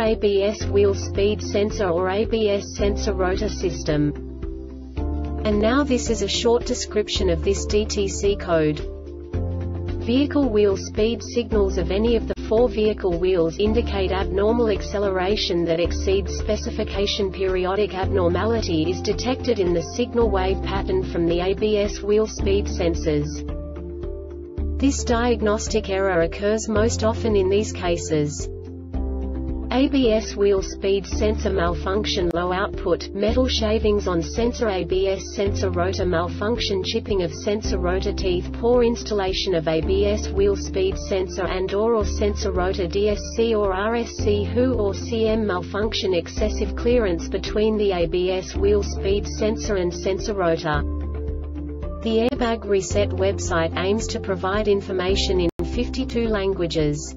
ABS wheel speed sensor or ABS sensor rotor system. And now this is a short description of this DTC code. Vehicle wheel speed signals of any of the four vehicle wheels indicate abnormal acceleration that exceeds specification periodic abnormality is detected in the signal wave pattern from the ABS wheel speed sensors. This diagnostic error occurs most often in these cases. ABS wheel speed sensor malfunction low output, metal shavings on sensor ABS sensor rotor malfunction chipping of sensor rotor teeth poor installation of ABS wheel speed sensor and or, or sensor rotor DSC or RSC HU or CM malfunction excessive clearance between the ABS wheel speed sensor and sensor rotor. The Airbag Reset website aims to provide information in 52 languages.